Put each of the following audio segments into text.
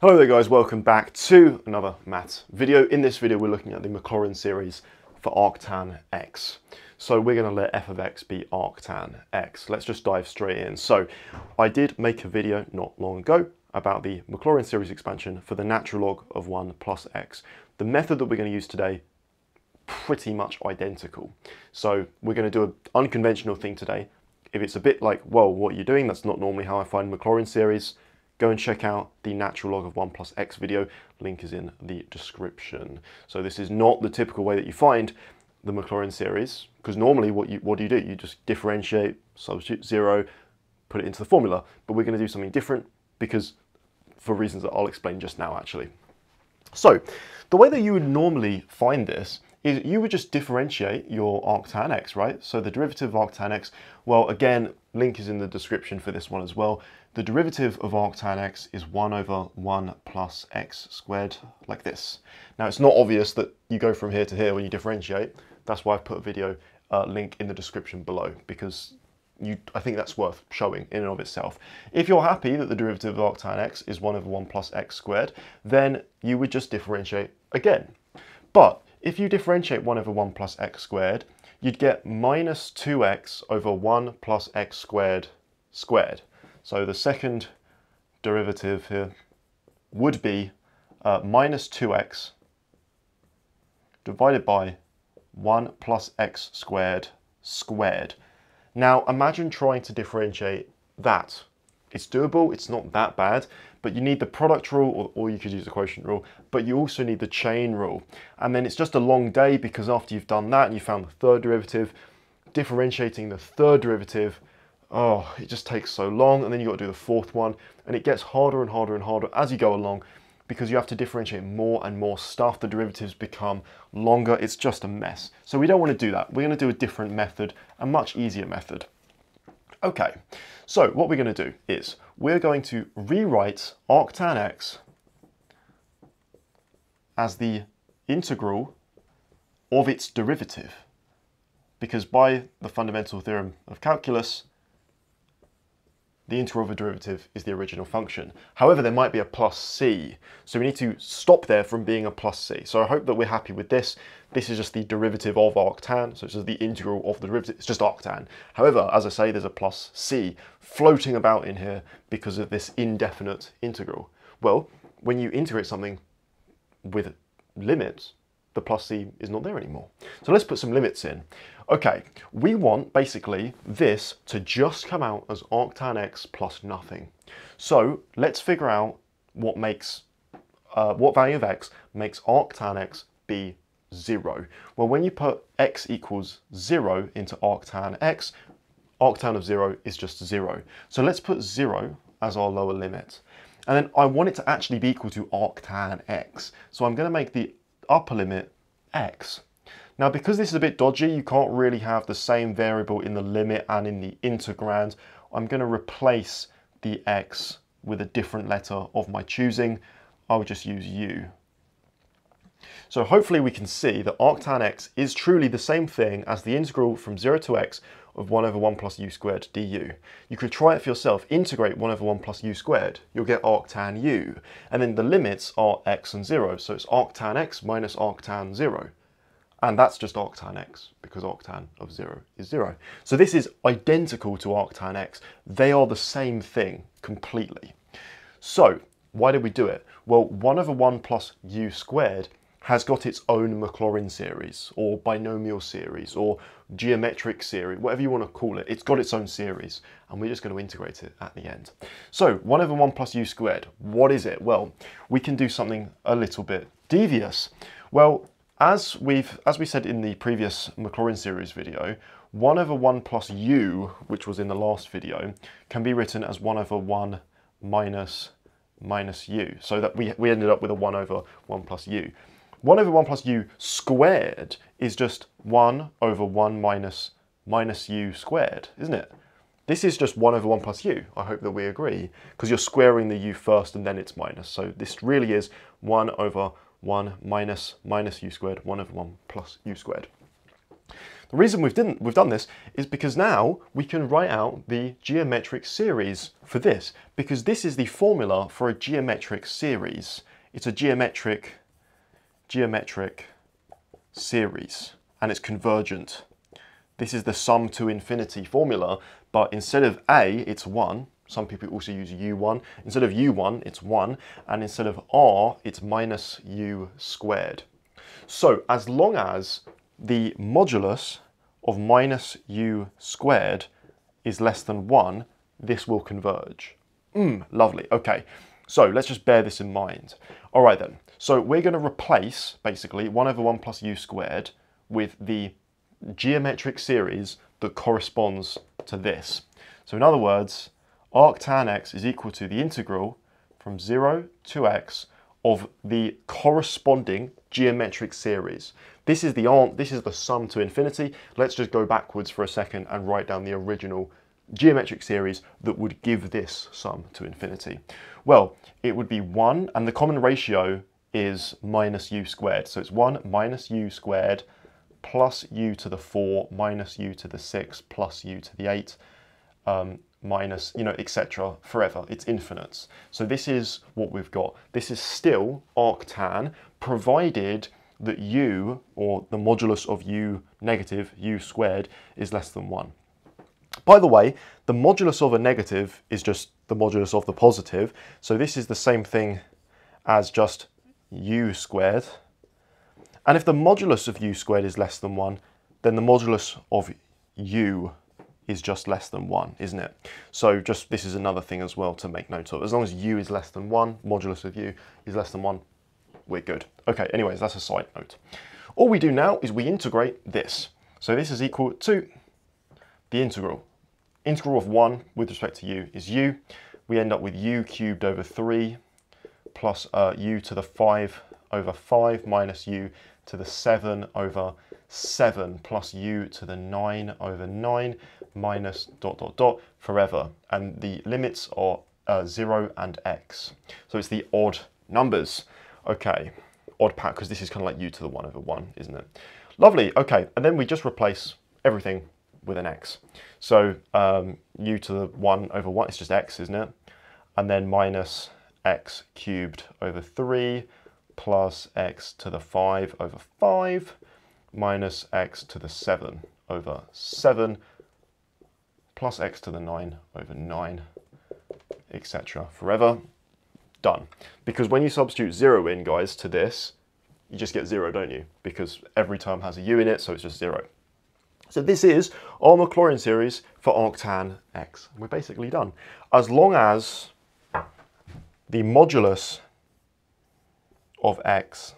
Hello there guys, welcome back to another maths video. In this video we're looking at the Maclaurin series for arctan x. So we're going to let f of x be arctan x. Let's just dive straight in. So I did make a video not long ago about the Maclaurin series expansion for the natural log of 1 plus x. The method that we're going to use today pretty much identical. So we're going to do an unconventional thing today. If it's a bit like, well, what are you doing? That's not normally how I find Maclaurin series go and check out the natural log of 1 plus x video. Link is in the description. So this is not the typical way that you find the Maclaurin series, because normally what you what do you do? You just differentiate, substitute zero, put it into the formula. But we're going to do something different because for reasons that I'll explain just now actually. So the way that you would normally find this is you would just differentiate your arctan x, right? So the derivative of arctan x, well, again, link is in the description for this one as well. The derivative of arctan x is 1 over 1 plus x squared, like this. Now, it's not obvious that you go from here to here when you differentiate. That's why I've put a video uh, link in the description below, because you, I think that's worth showing in and of itself. If you're happy that the derivative of arctan x is 1 over 1 plus x squared, then you would just differentiate again. But if you differentiate 1 over 1 plus x squared, you'd get minus 2x over 1 plus x squared squared. So the second derivative here would be uh, minus 2x divided by 1 plus x squared squared. Now imagine trying to differentiate that. It's doable, it's not that bad, but you need the product rule or, or, you could use the quotient rule, but you also need the chain rule. And then it's just a long day because after you've done that and you found the third derivative, differentiating the third derivative, oh, it just takes so long. And then you got to do the fourth one and it gets harder and harder and harder as you go along because you have to differentiate more and more stuff. The derivatives become longer. It's just a mess. So we don't want to do that. We're going to do a different method, a much easier method. Okay, so what we're going to do is we're going to rewrite arctan x as the integral of its derivative. Because by the fundamental theorem of calculus, the integral of a derivative is the original function. However, there might be a plus c, so we need to stop there from being a plus c. So I hope that we're happy with this. This is just the derivative of arctan, so it's just the integral of the derivative, it's just arctan. However, as I say, there's a plus c floating about in here because of this indefinite integral. Well, when you integrate something with limits, the plus c is not there anymore. So let's put some limits in. Okay, we want basically this to just come out as arctan x plus nothing. So let's figure out what makes, uh, what value of x makes arctan x be zero. Well, when you put x equals zero into arctan x, arctan of zero is just zero. So let's put zero as our lower limit. And then I want it to actually be equal to arctan x. So I'm gonna make the upper limit x. Now, because this is a bit dodgy, you can't really have the same variable in the limit and in the integrand. I'm going to replace the x with a different letter of my choosing. I'll just use u. So hopefully we can see that arctan x is truly the same thing as the integral from 0 to x of 1 over 1 plus u squared du. You could try it for yourself, integrate 1 over 1 plus u squared, you'll get arctan u. And then the limits are x and 0, so it's arctan x minus arctan 0. And that's just arctan x, because arctan of 0 is 0. So this is identical to arctan x. They are the same thing completely. So why did we do it? Well, 1 over 1 plus u squared has got its own Maclaurin series or binomial series or geometric series, whatever you want to call it. It's got its own series and we're just going to integrate it at the end. So 1 over 1 plus u squared, what is it? Well, we can do something a little bit devious. Well, as we've as we said in the previous Maclaurin series video, 1 over 1 plus u, which was in the last video, can be written as 1 over 1 minus minus u. So that we, we ended up with a 1 over 1 plus u. 1 over 1 plus u squared is just 1 over 1 minus minus u squared, isn't it? This is just 1 over 1 plus u. I hope that we agree, because you're squaring the u first and then it's minus. So this really is 1 over 1 minus minus u squared, 1 over 1 plus u squared. The reason we've, didn't, we've done this is because now we can write out the geometric series for this, because this is the formula for a geometric series. It's a geometric, geometric series, and it's convergent. This is the sum to infinity formula, but instead of a, it's 1. Some people also use u1. Instead of u1, it's 1. And instead of r, it's minus u squared. So as long as the modulus of minus u squared is less than 1, this will converge. Mm, lovely. Okay, so let's just bear this in mind. All right then, so we're going to replace, basically, 1 over 1 plus u squared with the geometric series that corresponds to this. So in other words, arctan x is equal to the integral from 0 to x of the corresponding geometric series. This is the this is the sum to infinity. Let's just go backwards for a second and write down the original geometric series that would give this sum to infinity. Well, it would be 1 and the common ratio is minus u squared. So it's 1 minus u squared plus u to the 4 minus u to the 6 plus u to the 8 um, minus, you know, etc. forever. It's infinite. So this is what we've got. This is still arctan, provided that u, or the modulus of u negative, u squared, is less than 1. By the way, the modulus of a negative is just the modulus of the positive. So this is the same thing as just u squared and if the modulus of u squared is less than 1, then the modulus of u is just less than 1, isn't it? So just this is another thing as well to make note of. As long as u is less than 1, modulus of u is less than 1, we're good. Okay, anyways, that's a side note. All we do now is we integrate this. So this is equal to the integral. Integral of 1 with respect to u is u. We end up with u cubed over 3 plus uh, u to the 5 over 5 minus u to the 7 over 7 plus u to the 9 over 9 minus dot dot dot forever. And the limits are uh, 0 and x. So it's the odd numbers. Okay, odd pack because this is kind of like u to the 1 over 1, isn't it? Lovely, okay, and then we just replace everything with an x. So um, u to the 1 over 1, it's just x, isn't it? And then minus x cubed over 3 plus x to the 5 over 5 minus x to the 7 over 7 plus x to the 9 over 9, etc. Forever. Done. Because when you substitute 0 in, guys, to this, you just get 0, don't you? Because every term has a u in it, so it's just 0. So this is our Maclaurin series for arctan x. We're basically done. As long as the modulus of x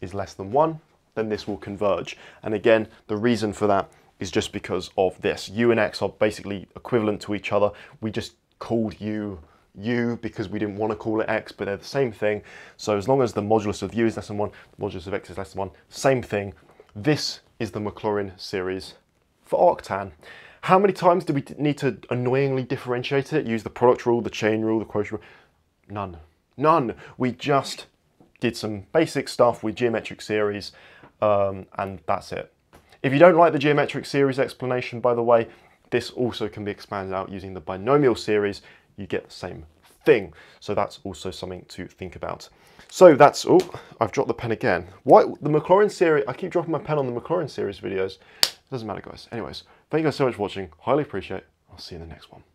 is less than 1, then this will converge. And again, the reason for that is just because of this. u and x are basically equivalent to each other. We just called u u because we didn't want to call it x, but they're the same thing. So as long as the modulus of u is less than 1, the modulus of x is less than 1, same thing. This is the Maclaurin series for arctan. How many times do we need to annoyingly differentiate it? Use the product rule, the chain rule, the quotient rule? None. None. We just did some basic stuff with geometric series, um, and that's it. If you don't like the geometric series explanation, by the way, this also can be expanded out using the binomial series. You get the same thing. So that's also something to think about. So that's, oh, I've dropped the pen again. Why, the Maclaurin series, I keep dropping my pen on the Maclaurin series videos. It doesn't matter, guys. Anyways, thank you guys so much for watching. Highly appreciate it. I'll see you in the next one.